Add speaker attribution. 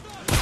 Speaker 1: Stop!